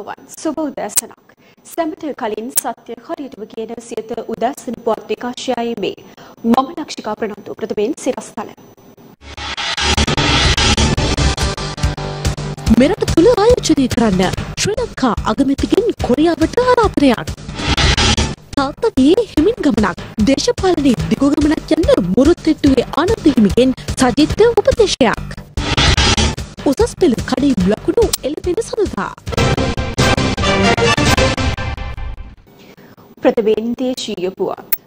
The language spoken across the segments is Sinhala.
ආයුබෝවන් සුබ උදෑසනක්. සැමට කලින් සත්‍ය හරියටම කියන සියත උදෑසන පුවත් විකාශයයි මේ. මම ලක්ෂිකා ප්‍රනාන්දු. ප්‍රථමයෙන් සිරස්තල. මෙරට තුළ ආයෝජනය කරන්න ශ්‍රී ලංකා අගමැතිගෙන් කොරියාවට ආරාධනයක් තාත්තගේ හිමින් ගමනක් දේශපාලනයේ දිගු ගමනක් යන්න මුරුත්තෙට්ටුවේ ආනන්ද හිමිගෙන් සජිත්ත උපදේශයක්. උසස් පෙළ කඩේ ලකුණු එළපෙන සඳහා. ප්‍රථමයෙන් දේශීය පුවත්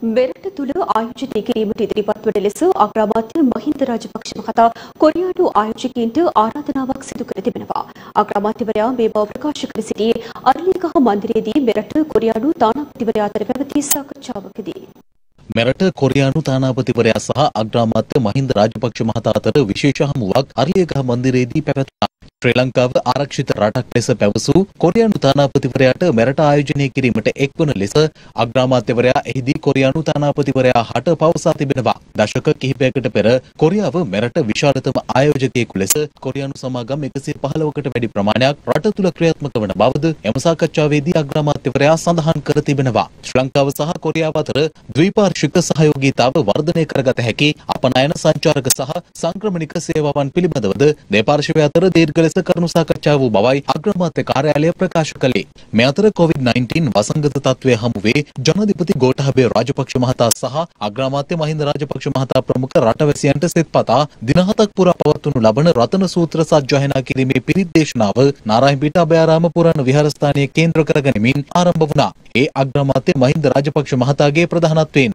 මෙරට තුළ ආයෝජනය කිරීමට ඉදිරිපත් වන ලෙස අග්‍රාමාත්‍ය මහින්ද රාජපක්ෂ මහතා කොරියානු ආයෝජකයින්ට ආරාධනාවක් සිදු කර තිබෙනවා. අග්‍රාමාත්‍යවරයා මේ බව ප්‍රකාශ කර සිටියේ අරලිගහ මන්දිරයේදී මෙරට කොරියානු තානාපතිවරයා අතර පැවති සාකච්ඡාවකදී. මෙරට කොරියානු තානාපතිවරයා සහ අග්‍රාමාත්‍ය මහින්ද රාජපක්ෂ මහතා අතර විශේෂ හමුවක් අරලියගහ මන්දිරයේදී පැවැත්ුණා. ශ්‍රී ලංකාව ආරක්ෂිත රටක් ලෙස පැවසූ කොරියානු තානාපතිවරයාට මෙරට ආයෝජනය කිරීමට එක්වන ලෙස අග්‍රාමාත්‍යවරයා එහිදී කොරියානු තානාපතිවරයා හට පවසා තිබෙනවා. දශක කිහිපයකට පෙර කොරියාව මෙරට විශාලතම ආයෝජකයෙකු ලෙස කොරියානු සමාගම් 115කට වැඩි ප්‍රමාණයක් රට තුළ ක්‍රියාත්මක වන බවද එම සාකච්ඡාවේදී අග්‍රාමාත්‍යවරයා සඳහන් කර තිබෙනවා. ශ්‍රී ලංකාව සහ කොරියාව අතර ද්විපාර්ශ්වික සහයෝගීතාව වර්ධනය කරගත හැකි අපනයන සංචාරක සහ සංක්‍රමණික සේවාවන් පිළිබඳවද දෙපාර්ශ්වය අතර දීර්ඝ ලෙස කරුණු සාකච්ඡා වූ බවයි අග්‍රාමාත්‍ය කාර්යාලය ප්‍රකාශ කළේ. මේ අතර COVID-19 වසංගත තත්ත්වය හමුවේ ජනාධිපති ගෝඨාභය රාජපක්ෂ මහතා සහ අග්‍රාමාත්‍ය මහින්ද රාජපක්ෂ මහතා ප්‍රමුඛ රටවැසියන්ට සෙත් පතා දින හතක් පුරා පවත්වනු ලබන රතන සූත්‍ර සජ්ජායනා කිරීමේ පිරිත් දේශනාව නාරායන්පිට අභයාරාම පුරාණ විහාරස්ථානයේ කේන්ද්‍ර කරගනිමින් ආරම්භ වුණා. ඒ අග්‍රාමාත්‍ය මහින්ද රාජපක්ෂ මහතාගේ ප්‍රධානත්වයෙන්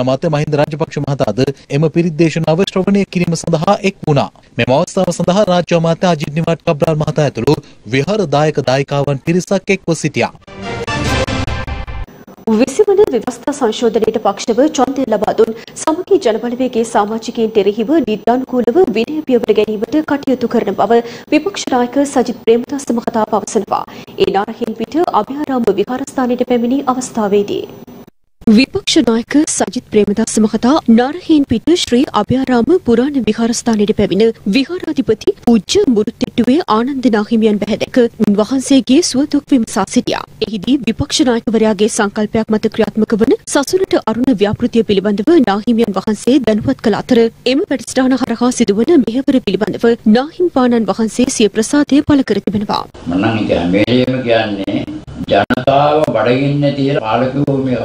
අග්‍රාමාත්‍ය මහින්ද රාජපක්ෂ මහතාද එම පිරිත් දේශනාව ශ්‍රවණය කිරීම සඳහා එක් වුණා. මෙම අවස්ථාව සඳහා රාජ්‍ය අමාත්‍ය අජිත් නිවාඩ් කබ්‍රාල් මහතා ඇතුළු විහාර දායක දායිකාවන් පිරිසක් එක්ව සිටියා. විසිවන ව්‍යවස්ථා සංශෝධනයට පක්ෂව ඡන්දය ලබා දුන් සමගි ජනබලවේගයේ සමාජිකයින් එරෙහිව නිර්දානුකූලව විනය පියවර ගැනීමට කටයුතු කරන බව විපක්ෂ නායක සජිත් ප්‍රේමදාස මහතා පවසනවා. ඒ නාරහින් පිට අභයාරාම විහාරස්ථානයට පැමිණි අවස්ථාවේදී විපක්ෂ නායක සජිත් ප්‍රේමදාස මහතා නාරහීන් පිට ශ්‍රී අභයාරාම පුරාණ විහාරස්ථානයට පැමිණ විහාරාධිපති පූජ්‍ය මුරුත්තිට්ටුවේ ආනන්ද නාහිමියන් බැහැදැක උන්වහන්සේගේ සුවදුක් විමසා සිටියා. එහිදී විපක්ෂ නායකවරයාගේ සංකල්පයක් මත ක්‍රියාත්මක වන සසුනට අරුණ ව්‍යාපෘතිය පිළිබඳව නාහිමියන් වහන්සේ දැනුවත් කළ අතර එම වැඩසටහන හරහා සිදුවන මෙහෙවර පිළිබඳව නාහිම්පාණන් වහන්සේ සිය ප්‍රසාදය පළ කර තිබෙනවා. මම නම් කියන්නේ කියන්නේ ජනතාව බඩගින්න තියලා පාලකයෝ මේ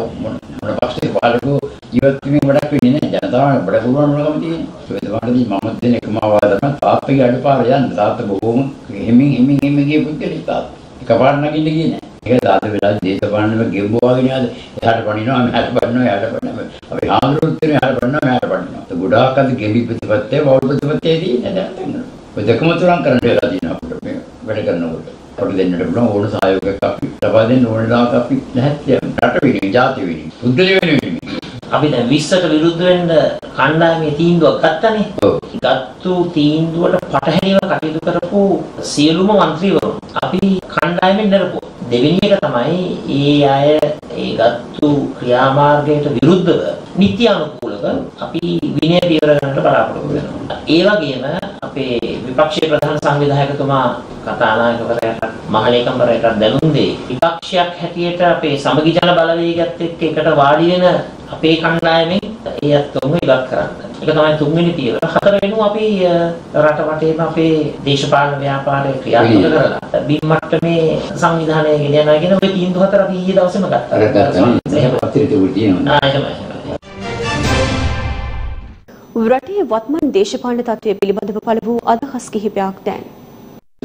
මොන පස්සේ පාලකයෝ ජීවත් වීම වැඩක් වෙන්නේ නැහැ. ජනතාව බඩ පුරවන්න ඕනකම තියෙන්නේ. ඒ වගේදී මම දෙන එකම ආවාදම තාත්තගේ අඩපාර යන්න. තාත්ත බොහොම හිමින් හිමින් හිමින් ගිය පුද්ගලෙක් තාත්ත. එකපාරට නගින්න ගියේ නැහැ. ඒක තාත්ත වෙලා දේශපාලනම ගෙව්වාගෙන ආද එහාට පනිනවා මෙහාට පනිනවා එහාට පනිනවා. අපි ආන්දරුත් තියෙන එහාට පනිනවා මෙහාට පනිනවා. ගොඩාක් අද ගෙවි ප්‍රතිපත්තේ වවුල් ප්‍රතිපත්තේ තියෙන්නේ නැහැ. ඔය දෙකම තුරන් කරන්න වෙලා තියෙනවා අපිට මේ වැඩ කරනකොට. අපිට දෙන්නට පුළුවන් ඕන සහයෝගයක් අපි ලබා දෙන්න ඕන ලාවට අපි නැහැත් රට වෙනුවෙන් ජාති වෙනුවෙන් පුද්ගල වෙනුවෙන් අපි දැන් 20ට විරුද්ධ වෙන්න කණ්ඩායමේ තීන්දුවක් ගත්තනේ. ගත්තු තීන්දුවට පටහැනිව කටයුතු කරපු සියලුම മന്ത്രിවරු අපි කණ්ඩායමෙන් නරපුවා. දෙවෙනි එක තමයි ඒ අය ඒ ගත්තු ක්‍රියාමාර්ගයට විරුද්ධව නිත්‍යානුකූලව අපි විනය පියවර ගන්නට බලාපොරොත්තු වෙනවා. ඒ වගේම අපේ විපක්ෂයේ ප්‍රධාන සංවිධායකතුමා කතානායකවරයාට මහලේකම්වරයාට දැනුම් දෙයි. විපක්ෂයක් හැටියට අපේ සමගි ජන බලවේගයත් එක්ක එකට වාඩි වෙන අපේ කණ්ඩායමෙන් ඒ අත්තුම ඉවත් කරන්න. ඒක තමයි තුන්වෙනි පියවර. හතර වෙනු අපි රට වටේම අපේ දේශපාලන ව්‍යාපාරය ක්‍රියාත්මක කරලා බිම් මට්ටමේ සංවිධානය ගෙන යනවා කියන ඔය තීන්දුව හතර අපි ඊයේ දවසේම ගත්තා. එහෙම අතිරිත උල් තියෙනවා. ආ එහෙමයි. රටේ වත්මන් දේශපාලන තත්ත්වය පිළිබඳව පළ වූ අදහස් කිහිපයක් දැන්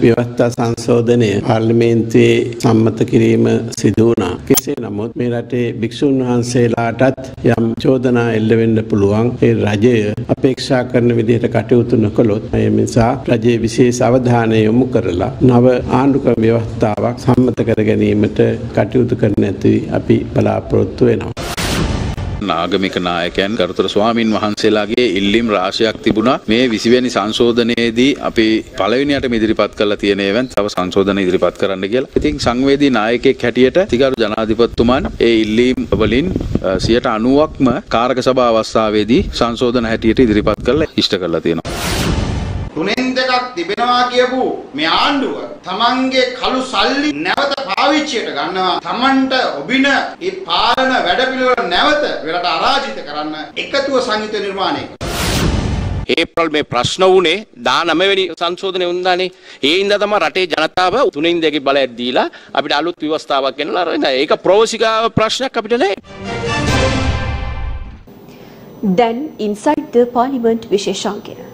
ව්‍යවස්ථා සංශෝධනය පාර්ලිමේන්තුවේ සම්මත කිරීම සිදු වුණා. කෙසේ නමුත් මේ රටේ භික්ෂුන් වහන්සේලාටත් යම් චෝදනා එල්ල වෙන්න පුළුවන්. ඒ රජය අපේක්ෂා කරන විදිහට කටයුතු නොකළොත් ඒ නිසා රජයේ විශේෂ අවධානය යොමු කරලා නව ආණ්ඩුක ව්‍යවස්ථාවක් සම්මත කර ගැනීමට කටයුතු කරන්න ඇති අපි බලාපොරොත්තු වෙනවා. නාගමික නායකයන් ගරුතර ස්වාමින් වහන්සේලාගේ ඉල්ලීම් රාශියක් තිබුණා මේ 20 වෙනි සංශෝධනයේදී අපි පළවෙනියටම ඉදිරිපත් කරලා තියෙන ඒවෙන් තව සංශෝධන ඉදිරිපත් කරන්න කියලා. ඉතින් සංවේදී නායකයෙක් හැටියට තිගරු ජනාධිපතිතුමන් ඒ ඉල්ලීම් වලින් 90%ක්ම කාරක සභා අවස්ථාවේදී සංශෝධන හැටියට ඉදිරිපත් කරලා ඉෂ්ට කරලා තියෙනවා. තුනෙන් දෙකක් තිබෙනවා කියපු මේ ආණ්ඩුව තමන්ගේ කළු සල්ලි නැවත පාවිච්චියට ගන්නවා තමන්ට ඔබින ඒ පාලන වැඩපිළිවෙල නැවත වෙලට අරාජිත කරන්න එකතුව සංයුත නිර්මාණය ඒප්‍රල් මේ ප්‍රශ්න වුණේ 19 වෙනි සංශෝධනය වුණානේ. ඒ හින්දා තමයි රටේ ජනතාව තුනින් දෙකේ බලයක් දීලා අපිට අලුත් ව්‍යවස්ථාවක් ගෙනලා අරගෙන ඒක ප්‍රෝසිකාව ප්‍රශ්නයක් අපිට නැහැ. දැන් ඉන්සයිඩ් ද පාර්ලිමේන්තු විශේෂාංගය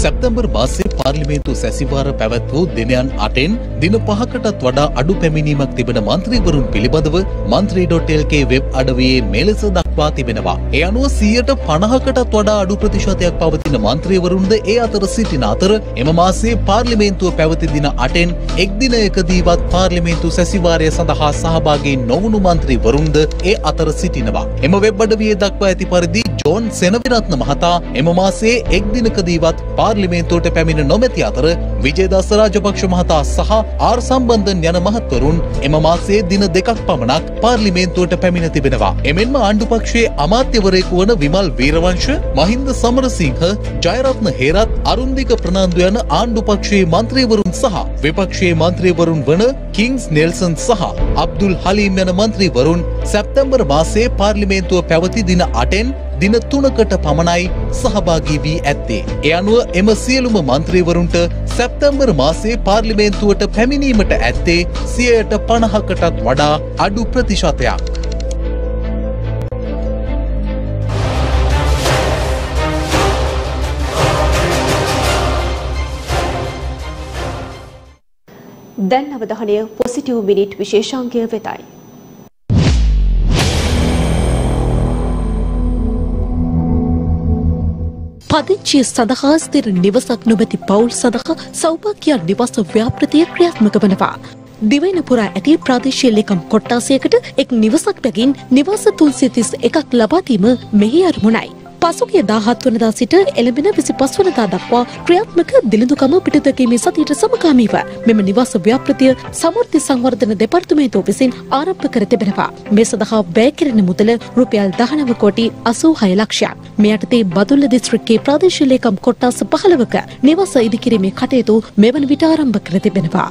සැප්තැම්බර් මාසයේ පාර්ලිමේන්තු සැසිවාර පැවැත් වූ දිනයන් අටෙන් දින පහකටත් වඩා අඩු පැමිණීමක් තිබෙන මන්ත්‍රීවරුන් පිළිබඳව මන්ත්‍රී.lk වෙබ් අඩවියේ මෙලෙස දක්වා තිබෙනවා. ඒ අනුව සියයට පණහකටත් වඩා අඩු ප්‍රතිශතයක් පවතින මන්ත්‍රීවරුන්ද ඒ අතර සිටින අතර එම මාසයේ පාර්ලිමේන්තුව පැවති දින අටෙන් එක් දිනයකදීවත් පාර්ලිමේන්තු සැසිවාරය සඳහා සහභාගී නොවුණු මන්ත්‍රීවරුන්ද ඒ අතර සිටිනවා. එම වෙබ් අඩවියේ දක්වා ඇති පරිදි ජෝන් සෙනවිරත්න මහතා එම මාසයේ එක් දිනකදීවත් පාර්ලිමේන්තුවට පැමිණ නොමැති අතර විජේදාස රාජපක්ෂ මහතා සහ ආර් සම්බන්ධන් යන මහත්වරුන් එම මාසයේ දින දෙකක් පමණක් පාර්ලිමේන්තුවට පැමිණ තිබෙනවා. එමෙන්ම ආණ්ඩුපක්ෂයේ අමාත්‍යවරයෙකු වන විමල් වීරවංශ, මහින්ද සමරසිංහ, ජයරත්න හේරත්, අරුන්දික ප්‍රනාන්දු යන ආණ්ඩුපක්ෂයේ මන්ත්‍රීවරුන් සහ විපක්ෂයේ මන්ත්‍රීවරුන් වන කිංස් නෙල්සන් සහ අබ්දුල් හලීම් යන මන්ත්‍රීවරුන් සැප්තැම්බර් මාසයේ පාර්ලිමේන්තුව පැවති දින අටෙන් දින තුනකට පමණයි සහභාගී වී ඇත්තේ. ඒ අනුව එම සියලුම මන්ත්‍රීවරුන්ට සැප්තැම්බර් මාසයේ පාර්ලිමේන්තුවට පැමිණීමට ඇත්තේ සියයට පණහකටත් වඩා අඩු ප්‍රතිශතයක්. දැන් අවධානය පොසිටිව් මිනිට් විශේෂාංගය වෙතයි. පදිංචිය සඳහා ස්තිර නිවසක් නොමැති පවුල් සඳහා සෞභාග්‍ය නිවස ව්‍යාපෘතිය ක්‍රියාත්මක වනවා. දිවයින පුරා ඇති ප්‍රාදේශීය ලේකම් කොට්ටාසයකට එක් නිවසක් බැගින් නිවාස 331ක් ලබා දීම මෙහි අරමුණයි. පසුගිය 17 වනදා සිට එළඹෙන 25 වනදා දක්වා ක්‍රියාත්මක දිලිඳුකම පිටතකීමේ සතියට සමගාමීව මෙම නිවාස ව්‍යාපෘතිය සමෘද්ධි සංවර්ධන දෙපාර්තමේන්තුව විසින් ආරම්භ කර තිබෙනවා. මේ සඳහා වැය කෙරෙන මුදල රුපියල් 19 කෝටි 86 ලක්ෂයක්. මේ යටතේ බදුල්ල දිස්ත්‍රික්කයේ ප්‍රාදේශීය ලේකම් කොට්ටාස 15ක නිවාස ඉදිකිරීමේ කටයුතු මෙවන විට ආරම්භ කර තිබෙනවා.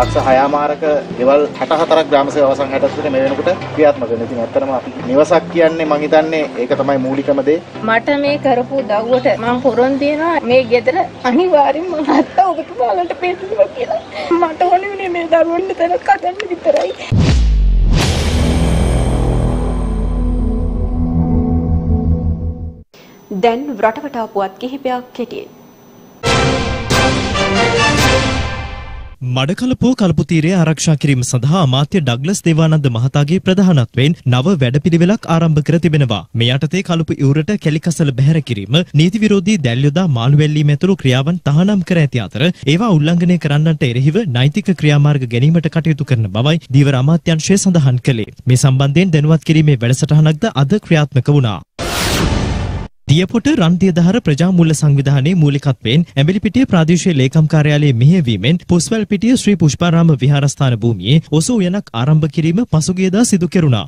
ලක්ෂ හයාමාරක ගෙවල් 64ක් ග්‍රාම සේවා සංඝටත් මේ වෙනකොට ක්‍රියාත්මක වෙනවා. ඉතින් ඇත්තටම අපි නිවසක් කියන්නේ මං හිතන්නේ ඒක තමයි මූලිකම දේ. මට මේ කරපු දව්වට මම පොරොන් දෙනවා මේ ගෙදර අනිවාර්යෙන් මම අත්ත ඔබතුමාලට පෙන්නනවා කියලා. මට ඕනේ උනේ මේ දරුවන්ට තැනක් හදන්න විතරයි. දැන් රටවටා පුවත් කිහිපයක් කෙටියෙන්. මඩකලපෝ කල්පුතීරය ආරක්ෂා කිරීම සඳහා අමාත්‍ය ඩග්ලස් දේවානන්ද මහතාගේ ප්‍රධානත්වයෙන් නව වැඩපිළිවෙලක් ආරම්භ කර තිබෙනවා. මේ යටතේ කලපු ඉවුරට කැලිකසල බැහැර කිරීම, නීති විරෝධී දැල් යොදා මාළු වැල්ලීම ඇතුළු ක්‍රියාවන් තහනම් කර ඇති අතර ඒවා උල්ලංඝනය කරන්නට එරෙහිව නෛතික ක්‍රියාමාර්ග ගැනීමට කටයුතු කරන බවයි දීවර අමාත්‍යංශය සඳහන් කළේ. මේ සම්බන්ධයෙන් දැනුවත් කිරීමේ වැඩසටහනක්ද අද ක්‍රියාත්මක වුණා. දියපොට රන්දියදහර ප්‍රජාමූල්‍ය සංවිධානයේ මූලිකත්වයෙන් ඇඹිලිපිටිය ප්‍රාදේශීය ලේකම් කාර්යාලයේ මෙහෙයවීමෙන් පුස්වැල් පිටිය ශ්‍රී පුෂ්පාරාම විහාරස්ථාන භූමියේ ඔසු උයනක් ආරම්භ කිරීම පසුගියදා සිදු කෙරුණා.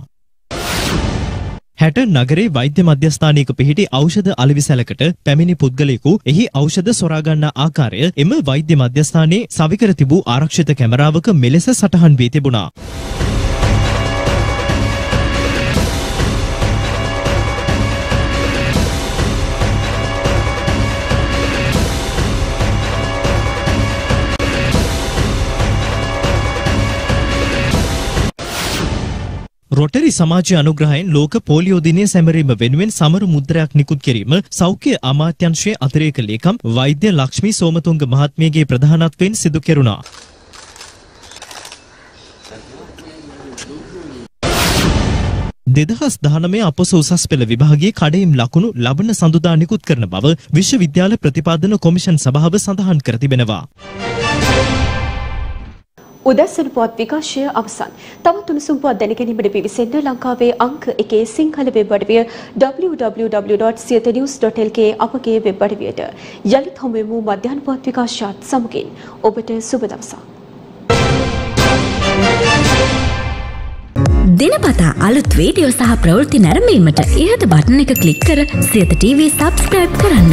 හැට නගරේ වෛද්‍ය මධ්‍යස්ථානයක පිහිටි ඖෂධ අලවිසැලකට පැමිණි පුද්ගලයෙකු එහි ඖෂධ සොරාගන්නා ආකාරය එම වෛද්‍ය මධ්‍යස්ථානයේ සවිකර තිබූ ආරක්ෂිත කැමරාවක මෙලෙස සටහන් වී තිබුණා. රොටරි සමාජය අනුග්‍රහයෙන් ලෝක පෝලියෝ දිනය සැමරීම වෙනුවෙන් සමරු මුද්‍රයක් නිකුත් කිරීම සෞඛ්‍ය අමාත්‍යංශයේ අතිරේක ලේකම් වෛද්‍ය ලක්ෂ්මී සෝමතුංග මහත්මියගේ ප්‍රධානත්වයෙන් සිදු කෙරුණා. දෙදහස් දානමය අපොස උසස් පෙළ විභාගයේ කඩයිම් ලකුණු ලබන සඳුදා නිකුත් කරන බව විශ්වවිද්‍යාල ප්‍රතිපාදන කොමිෂන් සභාව සඳහන් කර තිබෙනවා. උදැසන පුවත් විකාශය අවසන්. තවත් උණුසුම් පුවත් දැනගැනීමට පිවිසෙන්න ලංකාවේ අංක එකේ සිංහල වෙබ් අඩවිය www.siethanews.lk අපගේ වෙබ් අඩවියට. යළිත් හමුවෙමු මධ්‍යහන පුවත් විකාශයත් සමගින්. ඔබට සුබ දවසක්. දිනපතා අලුත් වීඩියෝ සහ ප්‍රවෘත්ති නැරඹීමට ඉහත බටන එක ක්ලික් කර සියත TV සබස්ක්‍රයිබ් කරන්න.